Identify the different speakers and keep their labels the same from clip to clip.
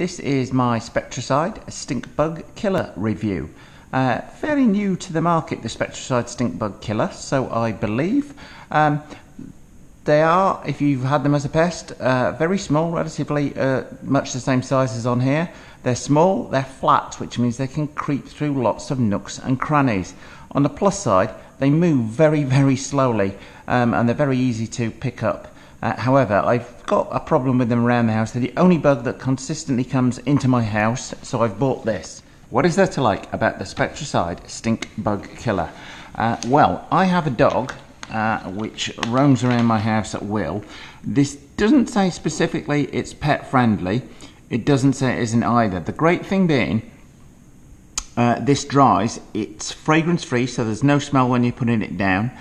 Speaker 1: This is my Spectracide Stink Bug Killer review. Uh, fairly new to the market, the Spectracide Stink Bug Killer, so I believe. Um, they are, if you've had them as a pest, uh, very small, relatively uh, much the same size as on here. They're small, they're flat, which means they can creep through lots of nooks and crannies. On the plus side, they move very, very slowly, um, and they're very easy to pick up. Uh, however, I've got a problem with them around the house. They're the only bug that consistently comes into my house, so I've bought this. What is there to like about the Spectracide Stink Bug Killer? Uh, well, I have a dog uh, which roams around my house at will. This doesn't say specifically it's pet friendly. It doesn't say it isn't either. The great thing being, uh, this dries. It's fragrance free, so there's no smell when you're putting it down.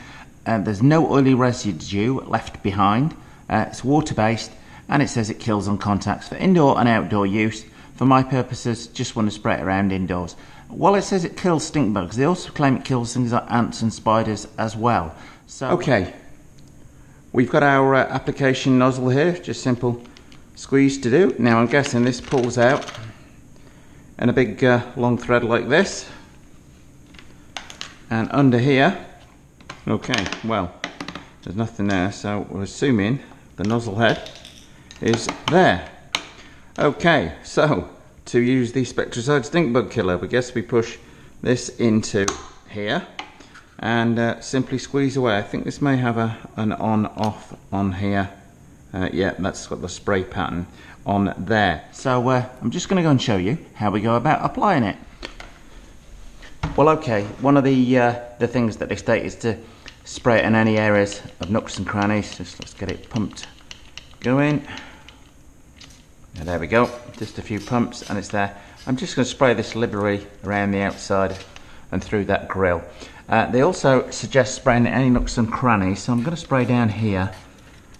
Speaker 1: Uh, there's no oily residue left behind. Uh, it's water based and it says it kills on contacts for indoor and outdoor use. For my purposes, just want to spray it around indoors. While it says it kills stink bugs, they also claim it kills things like ants and spiders as well. So okay, we've got our uh, application nozzle here, just simple squeeze to do. Now I'm guessing this pulls out in a big uh, long thread like this. And under here, okay, well, there's nothing there, so we're assuming the nozzle head is there. Okay, so to use the Spectracide Stink Bug Killer, we guess we push this into here and uh, simply squeeze away. I think this may have a, an on-off on here. Uh, yeah, that's got the spray pattern on there. So uh, I'm just going to go and show you how we go about applying it. Well, okay, one of the uh, the things that they state is to spray it in any areas of nooks and crannies. Just let's get it pumped going. And there we go, just a few pumps and it's there. I'm just going to spray this liberally around the outside and through that grill. Uh, they also suggest spraying any nooks and crannies, so I'm going to spray down here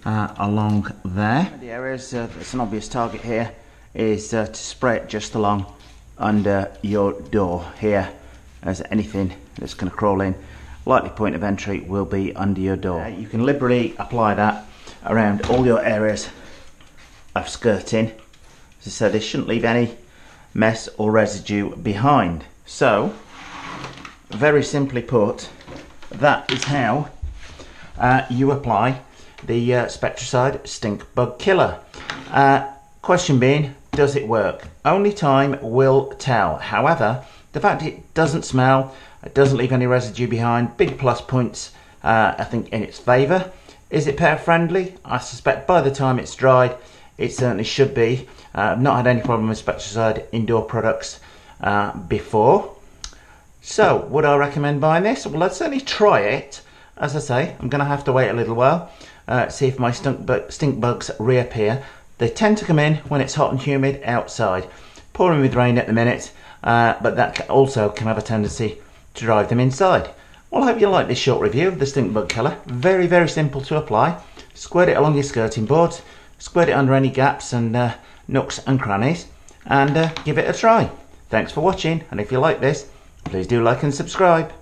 Speaker 1: uh, along there. The areas, uh, it's an obvious target here, is uh, to spray it just along under your door here, as anything that's going to crawl in likely point of entry will be under your door. Uh, you can liberally apply that around all your areas of skirting. As I said, this shouldn't leave any mess or residue behind. So, very simply put, that is how uh, you apply the uh, Spectracide Stink Bug Killer. Uh, question being, does it work? Only time will tell. However, the fact it doesn't smell, it doesn't leave any residue behind, big plus points, uh, I think, in its favour. Is it pet friendly? I suspect by the time it's dried, it certainly should be. Uh, I've not had any problem with Spectracide indoor products uh, before. So, would I recommend buying this? Well, I'd certainly try it. As I say, I'm going to have to wait a little while, uh, see if my stink, bu stink bugs reappear. They tend to come in when it's hot and humid outside. Pouring with rain at the minute, uh, but that also can have a tendency to drive them inside. Well, I hope you like this short review of the stink bug killer. Very, very simple to apply. Squirt it along your skirting boards, squirt it under any gaps and uh, nooks and crannies, and uh, give it a try. Thanks for watching, and if you like this, please do like and subscribe.